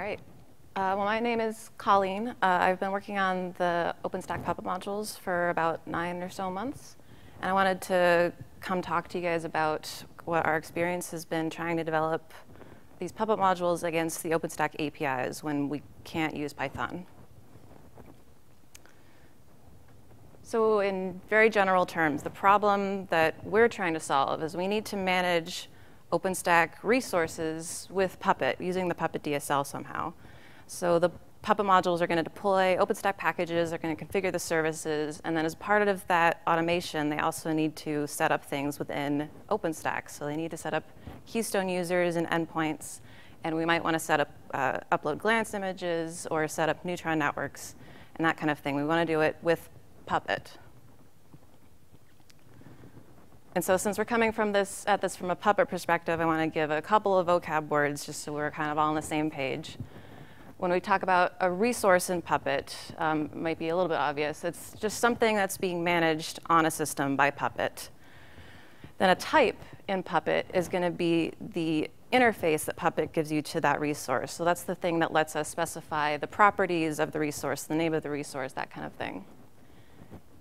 All right. Uh, well, my name is Colleen. Uh, I've been working on the OpenStack Puppet modules for about nine or so months. And I wanted to come talk to you guys about what our experience has been trying to develop these Puppet modules against the OpenStack APIs when we can't use Python. So in very general terms, the problem that we're trying to solve is we need to manage OpenStack resources with Puppet, using the Puppet DSL somehow. So the Puppet modules are going to deploy OpenStack packages, they're going to configure the services, and then as part of that automation, they also need to set up things within OpenStack. So they need to set up Keystone users and endpoints, and we might want to set up uh, upload glance images or set up neutron networks and that kind of thing. We want to do it with Puppet. And so since we're coming from this, at this from a Puppet perspective, I want to give a couple of vocab words just so we're kind of all on the same page when we talk about a resource in Puppet, um, might be a little bit obvious. It's just something that's being managed on a system by Puppet. Then a type in Puppet is going to be the interface that Puppet gives you to that resource. So that's the thing that lets us specify the properties of the resource, the name of the resource, that kind of thing.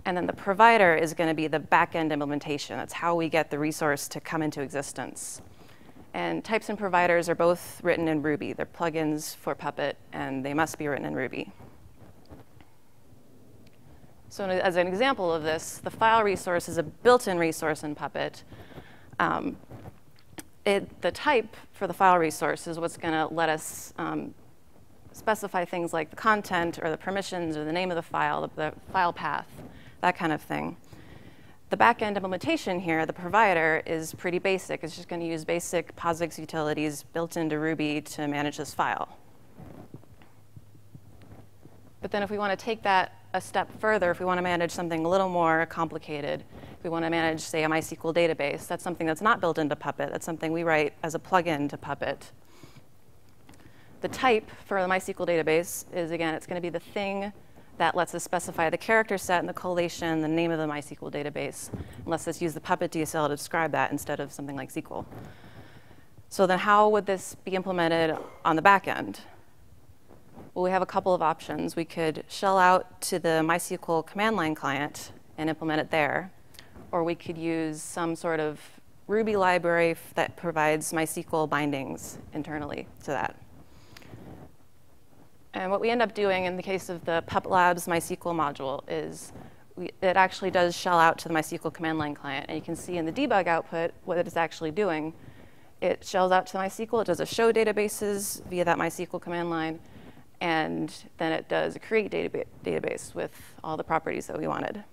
And then the provider is going to be the backend implementation. That's how we get the resource to come into existence. And types and providers are both written in Ruby. They're plugins for Puppet, and they must be written in Ruby. So as an example of this, the file resource is a built-in resource in Puppet. Um, it, the type for the file resource is what's going to let us um, specify things like the content or the permissions or the name of the file, the, the file path, that kind of thing. The backend implementation here, the provider, is pretty basic. It's just going to use basic POSIX utilities built into Ruby to manage this file. But then if we want to take that a step further, if we want to manage something a little more complicated, if we want to manage, say, a MySQL database, that's something that's not built into Puppet. That's something we write as a plugin to Puppet. The type for the MySQL database is, again, it's going to be the thing that lets us specify the character set and the collation, the name of the MySQL database, and lets us use the Puppet DSL to describe that instead of something like SQL. So then how would this be implemented on the back end? Well, we have a couple of options. We could shell out to the MySQL command line client and implement it there, or we could use some sort of Ruby library that provides MySQL bindings internally to that. And what we end up doing in the case of the Puppet Labs MySQL module is we, it actually does shell out to the MySQL command line client. And you can see in the debug output what it is actually doing. It shells out to MySQL. It does a show databases via that MySQL command line. And then it does a create databa database with all the properties that we wanted.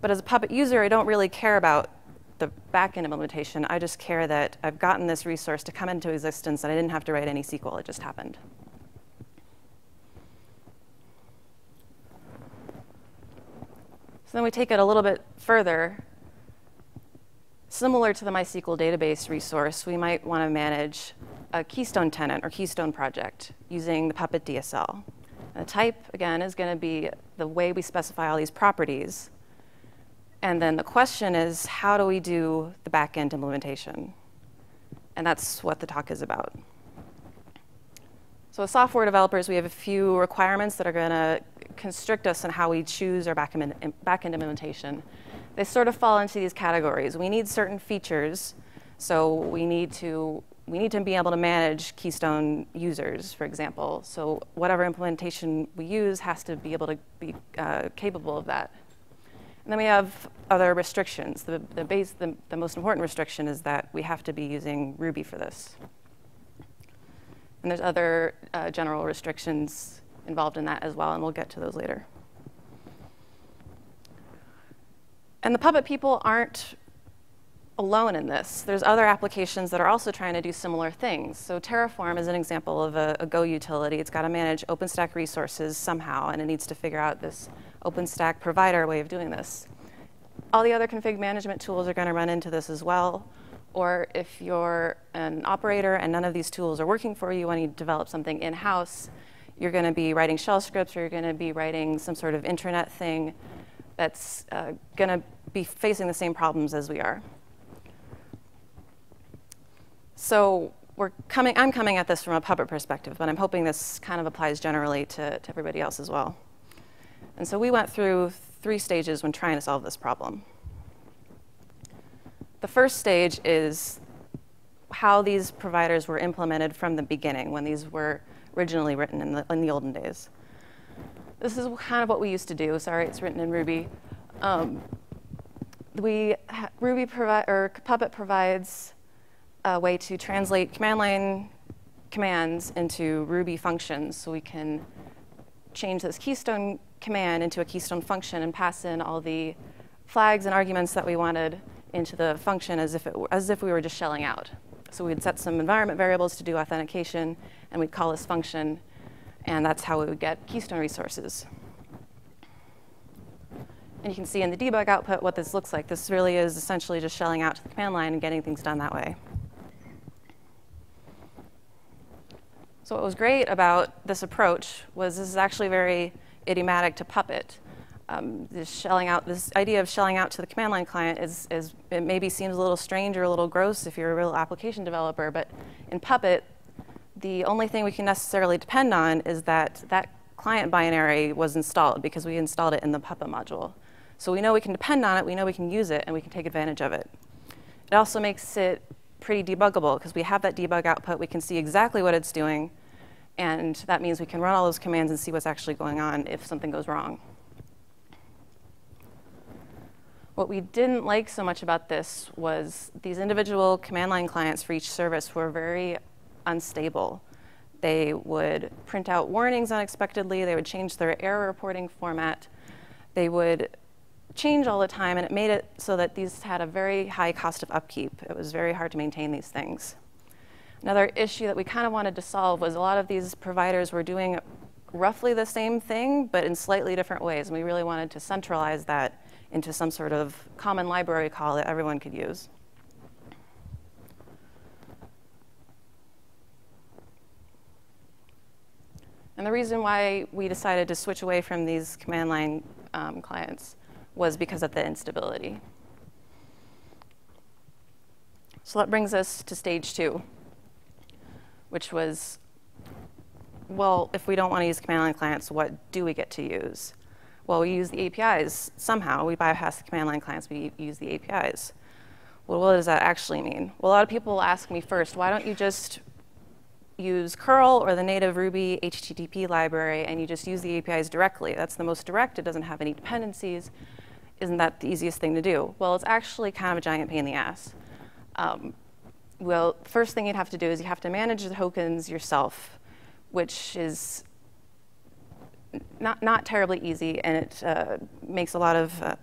But as a Puppet user, I don't really care about the backend implementation. I just care that I've gotten this resource to come into existence and I didn't have to write any SQL. It just happened. So then we take it a little bit further. Similar to the MySQL database resource, we might want to manage a Keystone tenant or Keystone project using the Puppet DSL. And the type, again, is going to be the way we specify all these properties. And then the question is, how do we do the backend implementation? And that's what the talk is about. So as software developers, we have a few requirements that are going to constrict us in how we choose our backend, implementation. They sort of fall into these categories. We need certain features, so we need to we need to be able to manage Keystone users, for example. So whatever implementation we use has to be able to be uh, capable of that. And then we have other restrictions. The, the, base, the, the most important restriction is that we have to be using Ruby for this. And there's other uh, general restrictions involved in that as well, and we'll get to those later. And the Puppet people aren't alone in this. There's other applications that are also trying to do similar things. So Terraform is an example of a, a, Go utility. It's got to manage OpenStack resources somehow, and it needs to figure out this OpenStack provider way of doing this. All the other config management tools are going to run into this as well or if you're an operator and none of these tools are working for you when you develop something in-house, you're going to be writing shell scripts or you're going to be writing some sort of intranet thing that's uh, going to be facing the same problems as we are. So we're coming, I'm coming at this from a Puppet perspective, but I'm hoping this kind of applies generally to, to everybody else as well. And so we went through three stages when trying to solve this problem. The first stage is how these providers were implemented from the beginning when these were originally written in the, in the olden days. This is kind of what we used to do. Sorry, it's written in Ruby. Um, we Ruby provi- or Puppet provides a way to translate command line commands into Ruby functions, so we can change this keystone command into a keystone function and pass in all the flags and arguments that we wanted into the function as if, it, as if we were just shelling out. So we'd set some environment variables to do authentication, and we'd call this function, and that's how we would get keystone resources. And you can see in the debug output what this looks like. This really is essentially just shelling out to the command line and getting things done that way. So what was great about this approach was this is actually very idiomatic to Puppet. Um, this shelling out, this idea of shelling out to the command line client is, is, it maybe seems a little strange or a little gross if you're a real application developer, but in Puppet, the only thing we can necessarily depend on is that that client binary was installed because we installed it in the Puppet module. So we know we can depend on it, we know we can use it, and we can take advantage of it. It also makes it pretty debuggable because we have that debug output, we can see exactly what it's doing, and that means we can run all those commands and see what's actually going on if something goes wrong. What we didn't like so much about this was these individual command line clients for each service were very unstable. They would print out warnings unexpectedly, they would change their error reporting format, they would change all the time, and it made it so that these had a very high cost of upkeep. It was very hard to maintain these things. Another issue that we kind of wanted to solve was a lot of these providers were doing roughly the same thing, but in slightly different ways. And we really wanted to centralize that into some sort of common library call that everyone could use. And the reason why we decided to switch away from these command line um, clients was because of the instability. So that brings us to stage two which was, well, if we don't want to use command line clients, what do we get to use? Well, we use the APIs somehow. We bypass the command line clients, we use the APIs. Well, what does that actually mean? Well, a lot of people ask me first, why don't you just use curl or the native Ruby HTTP library and you just use the APIs directly? That's the most direct, it doesn't have any dependencies. Isn't that the easiest thing to do? Well, it's actually kind of a giant pain in the ass. Um, well, first thing you'd have to do is you have to manage the tokens yourself, which is not, not terribly easy, and it uh, makes a lot of, uh,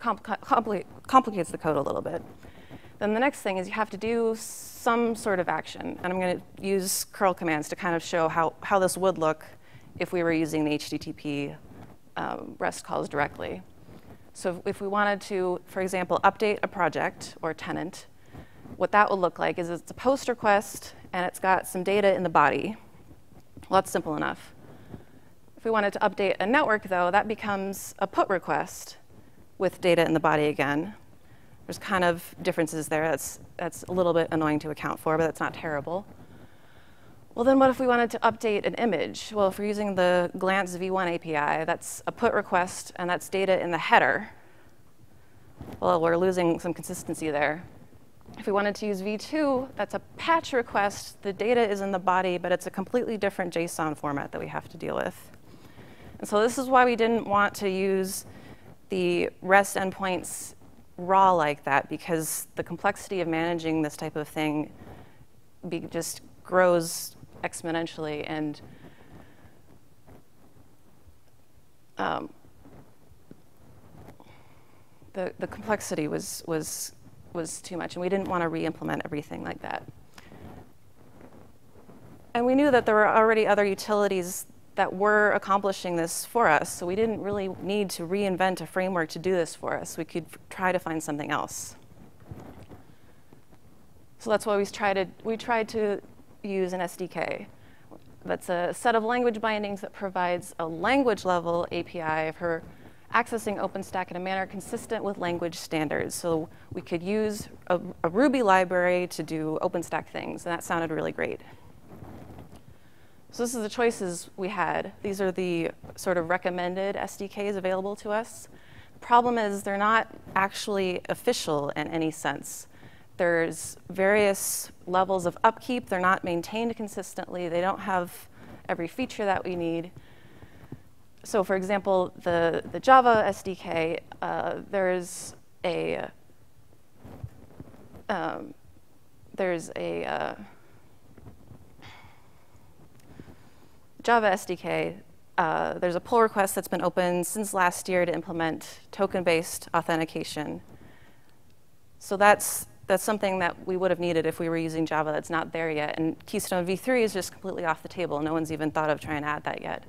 compli complicates the code a little bit. Then the next thing is you have to do some sort of action, and I'm going to use curl commands to kind of show how, how this would look if we were using the HTTP um, REST calls directly. So if we wanted to, for example, update a project or tenant, what that would look like is it's a post request and it's got some data in the body. Well, that's simple enough. If we wanted to update a network, though, that becomes a put request with data in the body again. There's kind of differences there. That's, that's a little bit annoying to account for, but that's not terrible. Well, then what if we wanted to update an image? Well, if we're using the Glance V1 API, that's a put request, and that's data in the header. Well, we're losing some consistency there. If we wanted to use v2, that's a patch request. The data is in the body, but it's a completely different JSON format that we have to deal with. And so this is why we didn't want to use the REST endpoints raw like that, because the complexity of managing this type of thing just grows exponentially. And um, the, the complexity was, was was too much, and we didn't want to re-implement everything like that. And we knew that there were already other utilities that were accomplishing this for us, so we didn't really need to reinvent a framework to do this for us. We could try to find something else. So that's why we tried to, we tried to use an SDK. That's a set of language bindings that provides a language level API for accessing OpenStack in a manner consistent with language standards. So we could use a, a Ruby library to do OpenStack things, and that sounded really great. So this is the choices we had. These are the sort of recommended SDKs available to us. The problem is they're not actually official in any sense. There's various levels of upkeep. They're not maintained consistently. They don't have every feature that we need so for example, the, the Java SDK, uh, there's a um, there's a uh, Java SDK. Uh, there's a pull request that's been open since last year to implement token-based authentication. So that's that's something that we would have needed if we were using Java that's not there yet. And Keystone v3 is just completely off the table. No one's even thought of trying to add that yet.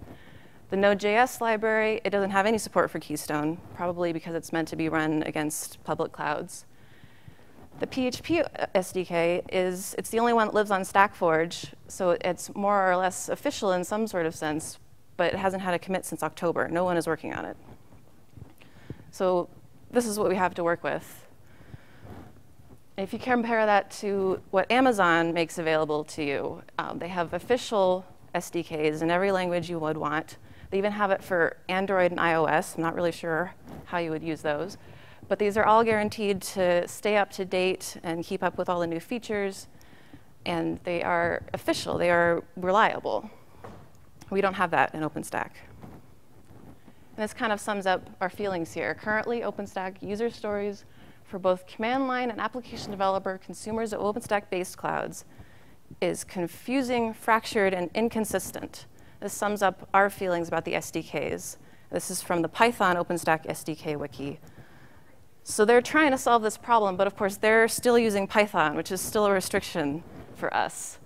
The Node.js library, it doesn't have any support for Keystone, probably because it's meant to be run against public clouds. The PHP SDK is, it's the only one that lives on StackForge, so it's more or less official in some sort of sense, but it hasn't had a commit since October. No one is working on it. So this is what we have to work with. If you compare that to what Amazon makes available to you, um, they have official SDKs in every language you would want. They even have it for Android and iOS. I'm not really sure how you would use those. But these are all guaranteed to stay up to date and keep up with all the new features. And they are official, they are reliable. We don't have that in OpenStack. And this kind of sums up our feelings here. Currently, OpenStack user stories for both command line and application developer consumers of OpenStack-based clouds is confusing, fractured, and inconsistent. This sums up our feelings about the SDKs. This is from the Python OpenStack SDK wiki. So they're trying to solve this problem, but of course they're still using Python, which is still a restriction for us.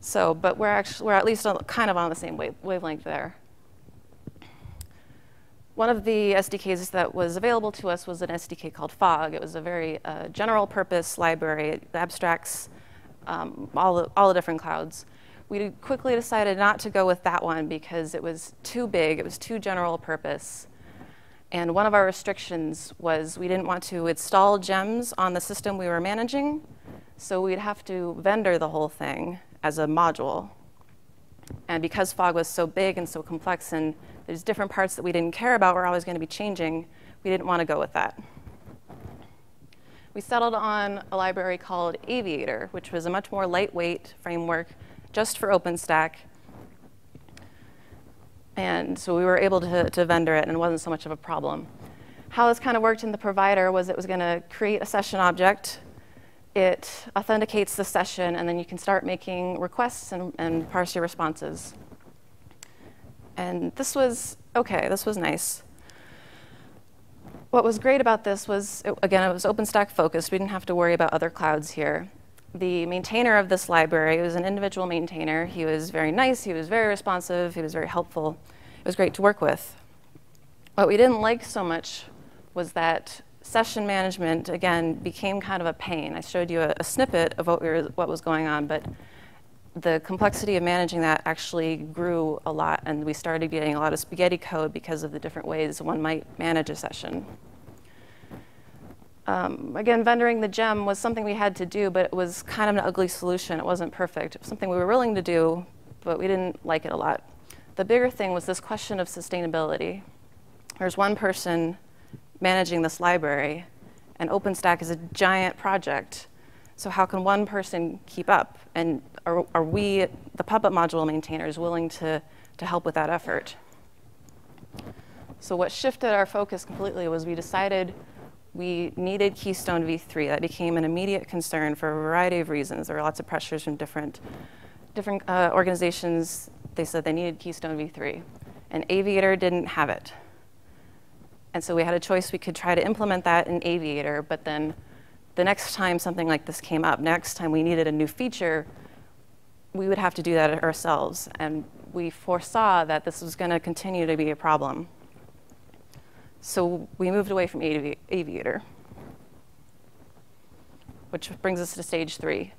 So, but we're actually we're at least kind of on the same wave, wavelength there. One of the SDKs that was available to us was an SDK called Fog. It was a very uh, general purpose library. It abstracts um, all, the, all the different clouds we quickly decided not to go with that one because it was too big, it was too general purpose. And one of our restrictions was we didn't want to install gems on the system we were managing, so we'd have to vendor the whole thing as a module. And because Fog was so big and so complex and there's different parts that we didn't care about were always going to be changing, we didn't want to go with that. We settled on a library called Aviator, which was a much more lightweight framework just for OpenStack. And so we were able to, to vendor it and it wasn't so much of a problem. How this kind of worked in the provider was it was going to create a session object. It authenticates the session, and then you can start making requests and, and parse your responses. And this was okay, this was nice. What was great about this was, it, again, it was OpenStack focused. We didn't have to worry about other clouds here the maintainer of this library was an individual maintainer. He was very nice, he was very responsive, he was very helpful. It was great to work with. What we didn't like so much was that session management, again, became kind of a pain. I showed you a, a snippet of what, we were, what was going on, but the complexity of managing that actually grew a lot, and we started getting a lot of spaghetti code because of the different ways one might manage a session. Um, again, vendoring the gem was something we had to do, but it was kind of an ugly solution. It wasn't perfect. It was something we were willing to do, but we didn't like it a lot. The bigger thing was this question of sustainability. There's one person managing this library, and OpenStack is a giant project. So how can one person keep up? And are, are we, the Puppet module maintainers, willing to, to help with that effort? So what shifted our focus completely was we decided we needed Keystone v3. That became an immediate concern for a variety of reasons. There were lots of pressures from different, different uh, organizations. They said they needed Keystone v3. And Aviator didn't have it. And so we had a choice. We could try to implement that in Aviator, but then the next time something like this came up, next time we needed a new feature, we would have to do that ourselves. And we foresaw that this was going to continue to be a problem. So we moved away from Avi Aviator, which brings us to stage three.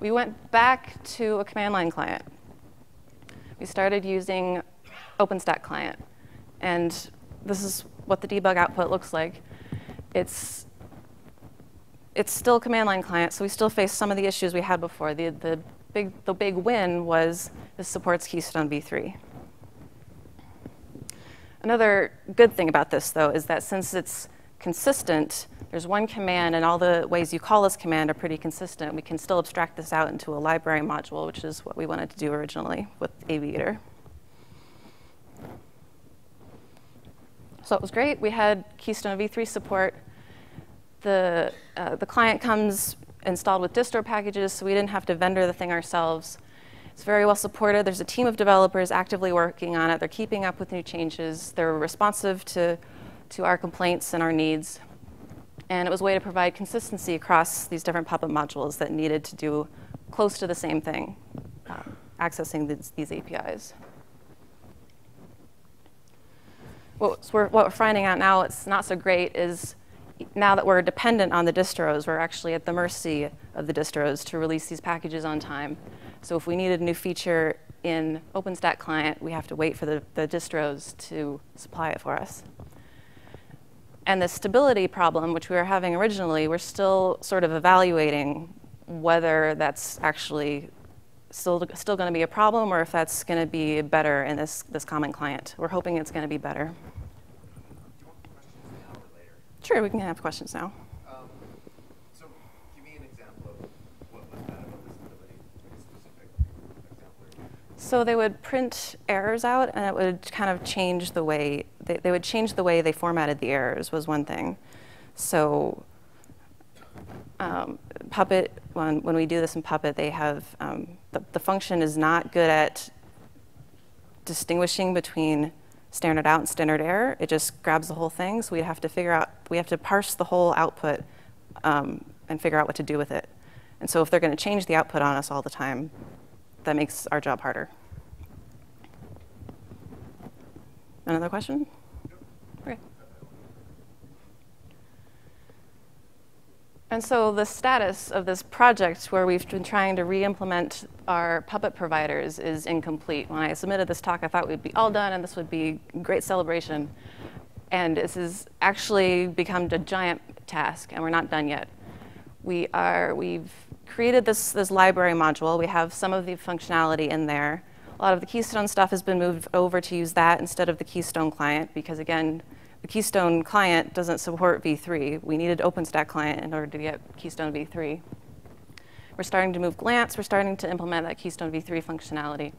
We went back to a command line client. We started using OpenStack client. And this is what the debug output looks like. It's it's still command line client, so we still face some of the issues we had before. The, the, big, the big win was this supports Keystone v3. Another good thing about this, though, is that since it's consistent, there's one command, and all the ways you call this command are pretty consistent. We can still abstract this out into a library module, which is what we wanted to do originally with Aviator. So it was great. We had Keystone v3 support the, uh, the client comes installed with distro packages, so we didn't have to vendor the thing ourselves. It's very well supported. There's a team of developers actively working on it. They're keeping up with new changes. They're responsive to, to our complaints and our needs. And it was a way to provide consistency across these different Puppet modules that needed to do close to the same thing, uh, accessing these, these APIs. What we're, what we're finding out now, it's not so great, is now that we're dependent on the distros, we're actually at the mercy of the distros to release these packages on time. So if we needed a new feature in OpenStack client, we have to wait for the, the distros to supply it for us. And the stability problem, which we were having originally, we're still sort of evaluating whether that's actually still, still going to be a problem or if that's going to be better in this, this common client. We're hoping it's going to be better. Sure, we can have questions now. Um, so give me an example of what was bad about this ability, like a specific example. So they would print errors out, and it would kind of change the way they, they would change the way they formatted the errors was one thing. So um, Puppet, when, when we do this in Puppet, they have um, the, the function is not good at distinguishing between standard out and standard error. It just grabs the whole thing. So we have to figure out, we have to parse the whole output um, and figure out what to do with it. And so if they're going to change the output on us all the time, that makes our job harder. Another question? Okay. And so the status of this project where we've been trying to re-implement our Puppet providers is incomplete. When I submitted this talk, I thought we'd be all done and this would be great celebration. And this has actually become a giant task and we're not done yet. We are, we've created this, this library module. We have some of the functionality in there. A lot of the Keystone stuff has been moved over to use that instead of the Keystone client because again, the Keystone client doesn't support v3. We needed OpenStack client in order to get Keystone v3. We're starting to move Glance. We're starting to implement that Keystone v3 functionality.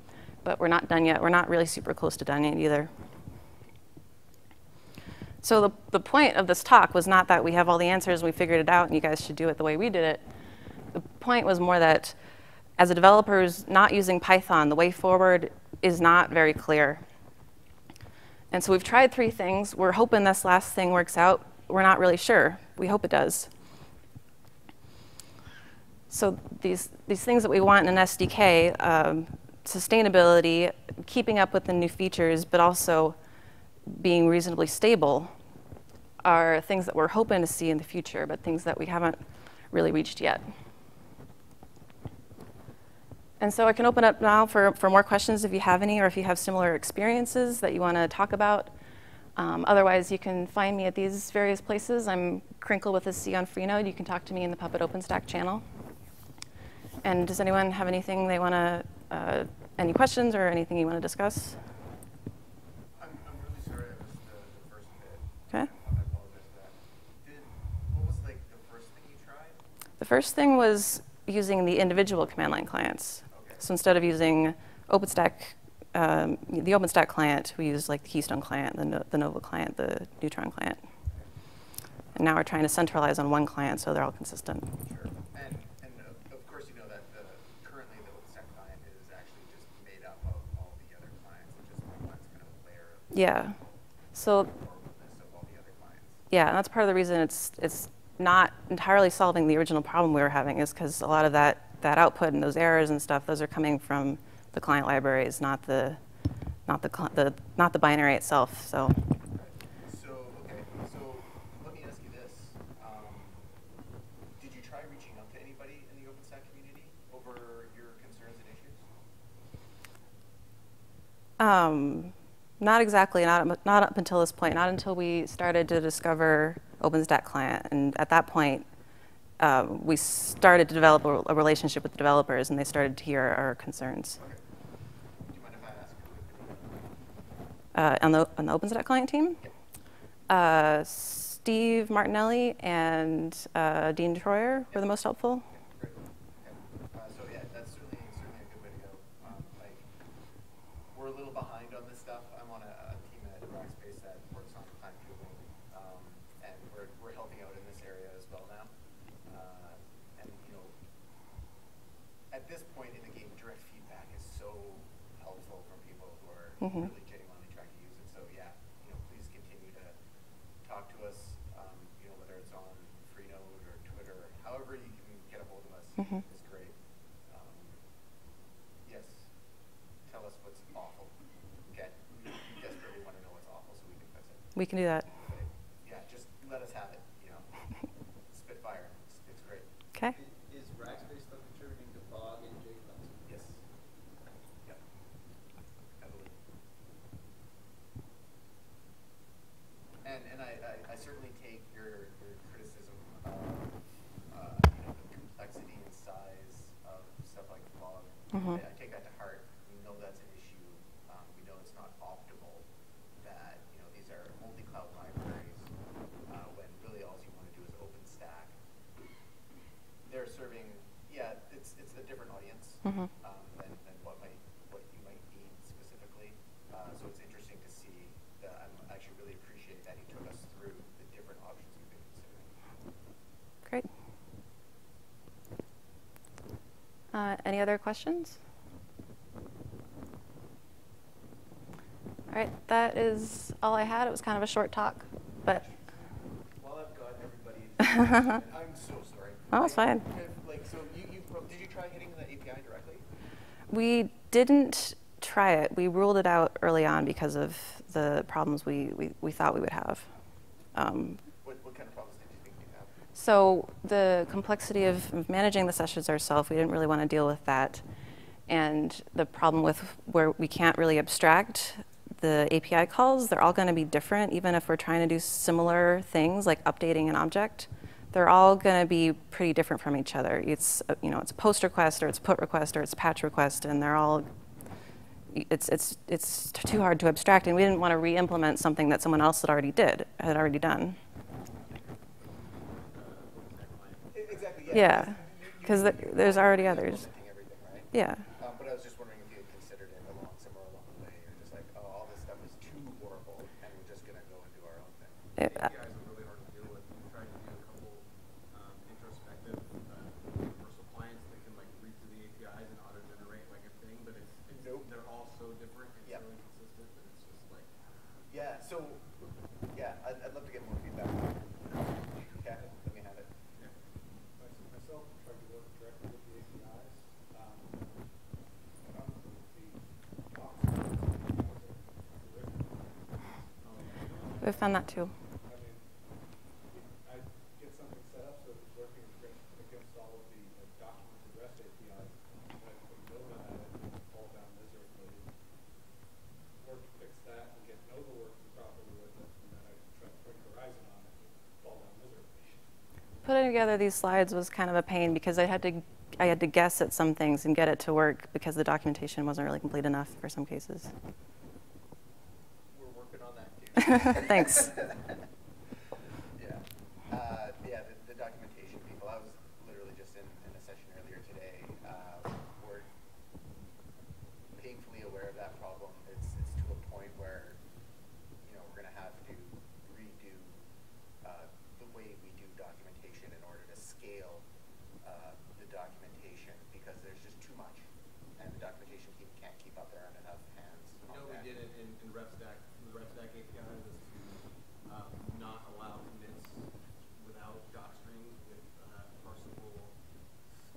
But we're not done yet. We're not really super close to done yet either. So the, the point of this talk was not that we have all the answers we figured it out and you guys should do it the way we did it. The point was more that as a developer who's not using Python, the way forward is not very clear. And so we've tried three things. We're hoping this last thing works out. We're not really sure. We hope it does. So these, these things that we want in an SDK, um, sustainability, keeping up with the new features, but also being reasonably stable are things that we're hoping to see in the future, but things that we haven't really reached yet. And so I can open up now for, for more questions if you have any, or if you have similar experiences that you want to talk about. Um, otherwise, you can find me at these various places. I'm Crinkle with a C on Freenode. You can talk to me in the Puppet OpenStack channel. And does anyone have anything they want to, uh, any questions or anything you want to discuss? I'm, I'm really sorry I missed the, the first bit. Okay. I apologize for that. Did, what was like the first thing you tried? The first thing was using the individual command line clients. So instead of using OpenStack, um, the OpenStack client, we use like the Keystone client, the, no the Nova client, the Neutron client. And now we're trying to centralize on one client so they're all consistent. Sure. And, and uh, of course, you know that the, currently the OpenStack client is actually just made up of all the other clients. It just provides kind of layer of yeah. So yeah, and that's part of the reason it's it's not entirely solving the original problem we were having is because a lot of that that output and those errors and stuff, those are coming from the client libraries, not the, not the, the, not the binary itself. So. So okay, so let me ask you this: um, Did you try reaching out to anybody in the OpenStack community over your concerns and issues? Um, Not exactly, not, not up until this point, not until we started to discover OpenStack client. And at that point, uh, we started to develop a, a relationship with the developers and they started to hear our concerns. Okay. Do you mind if I ask? Uh, on, the, on the OpenStack client team, uh, Steve Martinelli and uh, Dean Troyer were the most helpful. Great. Okay. Uh, so yeah, that's certainly certainly a good way to go. Um, like, we're a little behind on this stuff. I'm on a, a team at Rackspace that works on client tooling, um, and we're we're helping out in this area as well now. Uh, and you know, at this point in the game, direct feedback is so helpful from are Mhm. really genuinely trying to use it. So yeah, you know, please continue to talk to us. Um, you know, whether it's on Freenode or Twitter, however you can get a hold of us Mhm. is great. Um, yes, tell us what's awful. Okay, we we desperately want to know what's awful so we can fix it. We can do that. But yeah, just let us have it. You know, spitfire. It's, it's great. Okay. I- Is Rackspace still contributing to Fog and JCloud? Yes. Yep. Heavily. And and I, I, I certainly take your your criticism of uh, you know the complexity and size of stuff like fog. Mhm. I, I take that to heart. We know that's an issue. Um, we know it's not optimal. That you know these are multi-cloud libraries uh, when really all you want to do is OpenStack they're serving, yeah, it's, it's a different audience Mhm. um, than, than what might, what you might need specifically. Uh, so it's interesting to see that, I'm actually really appreciate that you took us through the different options we've been considering. Great. Uh, any other questions? All right, that is all I had. It was kind of a short talk, but While I've got everybody's, I'm so sorry. Oh, it's fine. Like, so you, you, did you try hitting the API directly? we didn't try it. We ruled it out early on because of the problems we, we, we thought we would have. Um, What, what kind of problems did you think you have? So the complexity of managing the sessions ourselves, we didn't really want to deal with that. And the problem with where we can't really abstract the API calls, they're all going to be different, even if we're trying to do similar things like updating an object. They're all going to be pretty different from each other. It's uh, you know it's a post request or it's a put request or it's a patch request, and they're all it's it's it's too hard to abstract. And we didn't want to re-implement something that someone else had already did had already done. Yeah. Yeah, 'cause you- th- there's already others. right? Yeah. Um, but I was just wondering if you had considered it along somewhere along the way, or just like, oh, all this stuff is too horrible, and we're just gonna go and do our own thing. It- uh, APIs are really hard to deal with. We tried to do a couple um, introspective uh, universal clients that can like read through the APIs and auto-generate like a thing, but it's, it's Nope. they're all so different and Yep. so inconsistent that it's just like Yeah, so, yeah, I'd, I'd love to get more feedback. Okay, let me have it. yeah. Myself, tried to work directly with the APIs. Um, but I'm with the option. We've found that too. I mean, I get something set up so it's working against, against all of the uh, documented REST APIs. And I put a build on it and it fall down miserably. Work to fix that and get Nova working properly with it. And then I tried to put Horizon on it and it down miserably. Putting together these slides was kind of a pain because I had to I had to guess at some things and get it to work because the documentation wasn't really complete enough for some cases. We're working on that too. Thanks. Yeah, uh, yeah, the, the documentation people, I was literally just in, in a session earlier today, uh, we're painfully aware of that problem. It's, it's to a point where, you know, we're gonna have to redo, uh, the way we do documentation in order to scale, uh, the documentation, because there's just too much. And the documentation team can't keep up, there aren't enough hands You know, we did it in, in RepStack, the RepStack API was to um, not allow commits without docstrings with uh, parsable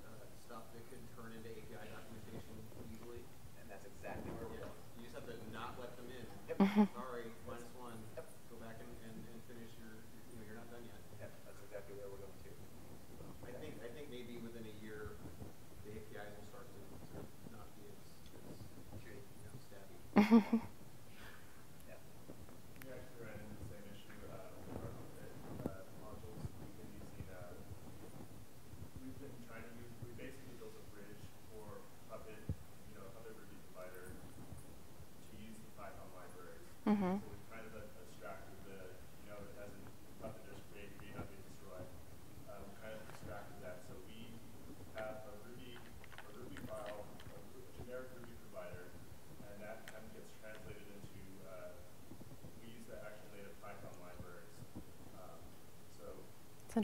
uh, stuff that could turn into API documentation easily. And that's exactly where we're going. you just have to not let them in. Yep. Sorry, minus one. Yep. Go back and, and, and finish your, you know, you're not done yet. That's exactly where we're going too. I think, I think maybe within a year, the APIs will start to, to not be as, as, you know, stabby.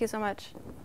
Thank you so much.